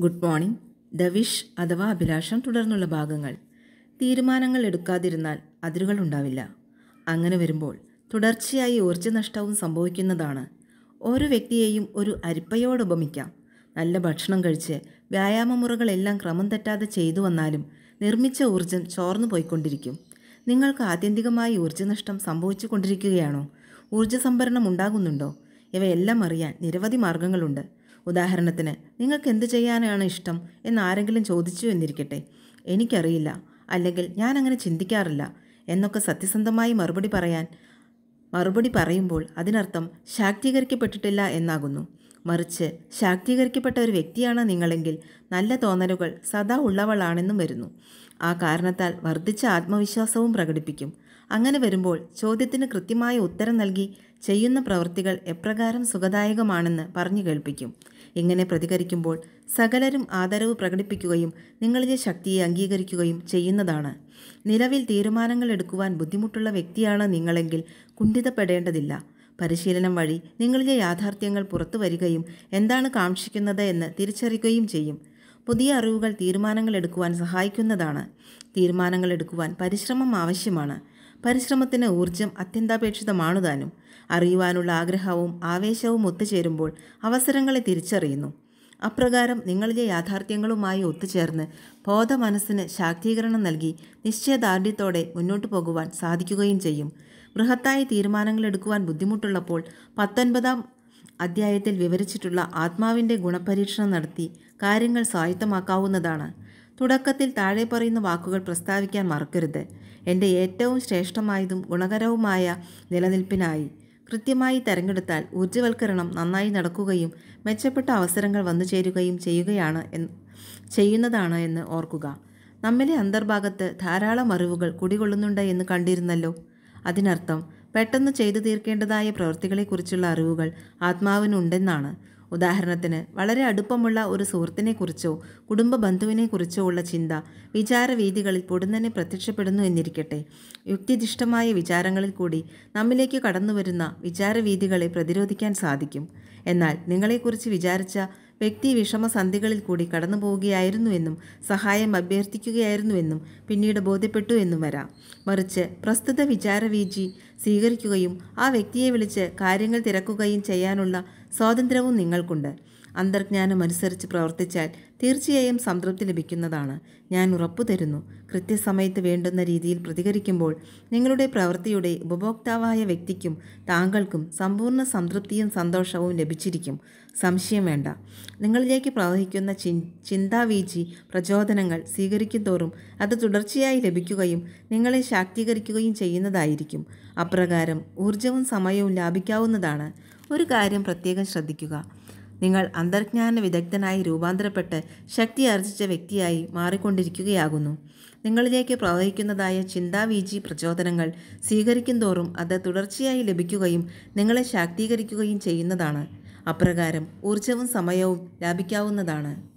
Good morning. The wish അഥവാ അഭിലാഷം തുടർന്നുള്ള ഭാഗങ്ങൾ. തീരുമാനങ്ങൾ എടുക്കാതിരുന്നാൽ അതിരുകൾ ഉണ്ടാവില്ല. അങ്ങനെ വരുമ്പോൾ തുടർച്ചയായി ഊർജനഷ്ടവും സംഭവിക്കുന്നതാണ്. ഓരോ വ്യക്തിയെയും ഒരു അരിപ്പയോട് ഉപമിക്കാം നല്ല ഭക്ഷണം കഴിച്ച് വ്യായാമമുറകളെല്ലാം ക്രമം തെറ്റാതെ ചെയ്തു വന്നാലും നിർമ്മിച്ച ഊർജം ചോർന്നു പോയിക്കൊണ്ടിരിക്കും. നിങ്ങൾക്ക് ആത്യന്തികമായി ഊർജനഷ്ടം സംഭവിച്ചു കൊണ്ടിരിക്കുകയാണോ? ഊർജ സംഭരണം ഉണ്ടാകുന്നുണ്ടോ? ഇവയെല്ലാം അറിയാൻ നിരവധി മാർഗങ്ങളുണ്ട്. ഉദാഹരണത്തിന് നിങ്ങൾക്ക് എന്ത് ചെയ്യാനാണ് ഇഷ്ടം? എന്ന് ആരെങ്കിലും ചോദിച്ചു എന്നിരിക്കട്ടെ. എനിക്കറിയില്ല. അല്ലെങ്കിൽ ഞാൻ അങ്ങനെ ചിന്തിക്കാറില്ല. എന്നൊക്കെ സത്യസന്ധമായി മറുപടി പറയാൻ മറുപടി പറയുമ്പോൾ അതിനർത്ഥം ശാക്തീകരിക്കപ്പെട്ടിട്ടില്ല എന്നാകുന്നു. മറിച്ച് ശാക്തീകരിക്കപ്പെട്ട ഒരു വ്യക്തിയാണ് നിങ്ങളെങ്കിൽ നല്ല തോന്നലുകൾ സദാ ഉള്ളവളാണെന്നും വരുന്നു. ആ കാരണത്താൽ വർദ്ധിച്ച ആത്മവിശ്വാസവും പ്രകടിപ്പിക്കും. അങ്ങനെ വരുമ്പോൾ ചോദ്യത്തിന് കൃത്യമായ ഉത്തരം നൽകി ചെയ്യുന്ന പ്രവൃത്തികൾ എപ്രകാരം സുഖദായകമാണെന്ന് പറഞ്ഞു കേൾപ്പിക്കും. ഇങ്ങനെ പ്രതികരിക്കുമ്പോൾ സകലരും ആദരവ് പ്രകടിപ്പിക്കുകയും നിങ്ങളിലെ ശക്തിയെ അംഗീകരിക്കുകയും ചെയ്യുന്നതാണ്. നിലവിൽ തീരുമാനങ്ങൾ എടുക്കുവാൻ ബുദ്ധിമുട്ടുള്ള വ്യക്തിയാണ് നിങ്ങളെങ്കിൽ കുണ്ഠിതപ്പെടേണ്ടതില്ല. പരിശീലനം വഴി നിങ്ങളിലെ യാഥാർത്ഥ്യങ്ങൾ പുറത്തു വരികയും എന്താണ് കാക്ഷിക്കുന്നത് എന്ന് തിരിച്ചറിയുകയും ചെയ്യും. പുതിയ അറിവുകൾ തീരുമാനങ്ങൾ എടുക്കുവാൻ സഹായിക്കുന്നതാണ്. തീരുമാനങ്ങൾ എടുക്കുവാൻ പരിശ്രമം ആവശ്യമാണ്. പരിശ്രമത്തിന് ഊർജം അത്യന്താപേക്ഷിതമാണു താനും അറിയുവാനുള്ള ആഗ്രഹവും ആവേശവും ഒത്തുചേരുമ്പോൾ അവസരങ്ങളെ തിരിച്ചറിയുന്നു. അപ്രകാരം നിങ്ങളിലെ യാഥാർത്ഥ്യങ്ങളുമായി ഒത്തുചേർന്ന് ബോധ മനസ്സിന് ശാക്തീകരണം നൽകി നിശ്ചയദാർഢ്യത്തോടെ മുന്നോട്ടു പോകുവാൻ സാധിക്കുകയും ചെയ്യും. ബൃഹത്തായ തീരുമാനങ്ങൾ എടുക്കുവാൻ ബുദ്ധിമുട്ടുള്ളപ്പോൾ പത്തൊൻപതാം അധ്യായത്തിൽ വിവരിച്ചിട്ടുള്ള ആത്മാവിന്റെ ഗുണപരീക്ഷണം നടത്തി കാര്യങ്ങൾ സ്വായത്തമാക്കാവുന്നതാണ്. തുടക്കത്തിൽ താഴെ പറയുന്ന വാക്കുകൾ പ്രസ്താവിക്കാൻ മറക്കരുത്. എന്റെ ഏറ്റവും ശ്രേഷ്ഠമായതും ഗുണകരവുമായ നിലനിൽപ്പിനായി. കൃത്യമായി തെരഞ്ഞെടുത്താൽ ഊർജവൽക്കരണം നന്നായി നടക്കുകയും മെച്ചപ്പെട്ട അവസരങ്ങൾ വന്നു ചേരുകയും ചെയ്യുകയാണ് ചെയ്യുന്നതാണ് എന്ന് ഓർക്കുക. നമ്മിലെ അന്തർഭാഗത്ത് ധാരാളം അറിവുകൾ കുടികൊള്ളുന്നുണ്ട് എന്ന് കണ്ടിരുന്നല്ലോ. അതിനർത്ഥം പെട്ടെന്ന് ചെയ്തു തീർക്കേണ്ടതായ പ്രവൃത്തികളെക്കുറിച്ചുള്ള അറിവുകൾ ആത്മാവിനുണ്ടെന്നാണ്. ഉദാഹരണത്തിന് വളരെ അടുപ്പമുള്ള ഒരു സുഹൃത്തിനെക്കുറിച്ചോ കുടുംബ ബന്ധുവിനെക്കുറിച്ചോ ഉള്ള ചിന്ത വിചാരവീതികളിൽ പൊടുന്നനെ പ്രത്യക്ഷപ്പെടുന്നു എന്നിരിക്കട്ടെ. യുക്തിദിഷ്ടമായ വിചാരങ്ങളിൽ കൂടി നമ്മിലേക്ക് കടന്നുവരുന്ന വിചാരവീതികളെ പ്രതിരോധിക്കാൻ സാധിക്കും. എന്നാൽ നിങ്ങളെക്കുറിച്ച് വിചാരിച്ച വ്യക്തി വിഷമസന്ധികളിൽ കൂടി കടന്നു പോവുകയായിരുന്നുവെന്നും സഹായം അഭ്യർത്ഥിക്കുകയായിരുന്നുവെന്നും പിന്നീട് ബോധ്യപ്പെട്ടു എന്നും വരാം. മറിച്ച് പ്രസ്തുത വിചാരവീജി സ്വീകരിക്കുകയും ആ വ്യക്തിയെ വിളിച്ച് കാര്യങ്ങൾ തിരക്കുകയും ചെയ്യാനുള്ള സ്വാതന്ത്ര്യവും നിങ്ങൾക്കുണ്ട്. അന്തർജ്ഞാനം അനുസരിച്ച് പ്രവർത്തിച്ചാൽ തീർച്ചയായും സംതൃപ്തി ലഭിക്കുന്നതാണ്. ഞാൻ ഉറപ്പു തരുന്നു. കൃത്യസമയത്ത് വേണ്ടുന്ന രീതിയിൽ പ്രതികരിക്കുമ്പോൾ നിങ്ങളുടെ പ്രവൃത്തിയുടെ ഉപഭോക്താവായ വ്യക്തിക്കും താങ്കൾക്കും സമ്പൂർണ സംതൃപ്തിയും സന്തോഷവും ലഭിച്ചിരിക്കും. സംശയം വേണ്ട. നിങ്ങളിലേക്ക് പ്രവഹിക്കുന്ന ചി ചിന്താവീചി പ്രചോദനങ്ങൾ സ്വീകരിക്കും തോറും അത് തുടർച്ചയായി ലഭിക്കുകയും നിങ്ങളെ ശാക്തീകരിക്കുകയും ചെയ്യുന്നതായിരിക്കും. അപ്രകാരം ഊർജവും സമയവും ലാഭിക്കാവുന്നതാണ്. ഒരു കാര്യം പ്രത്യേകം ശ്രദ്ധിക്കുക. നിങ്ങൾ അന്തർജ്ഞാന വിദഗ്ധനായി രൂപാന്തരപ്പെട്ട് ശക്തി ആർജിച്ച വ്യക്തിയായി മാറിക്കൊണ്ടിരിക്കുകയാകുന്നു. നിങ്ങളിലേക്ക് പ്രവഹിക്കുന്നതായ ചിന്താവീജി പ്രചോദനങ്ങൾ സ്വീകരിക്കും തോറും അത് തുടർച്ചയായി ലഭിക്കുകയും നിങ്ങളെ ശാക്തീകരിക്കുകയും ചെയ്യുന്നതാണ്. അപ്രകാരം ഊർജവും സമയവും ലാഭിക്കാവുന്നതാണ്.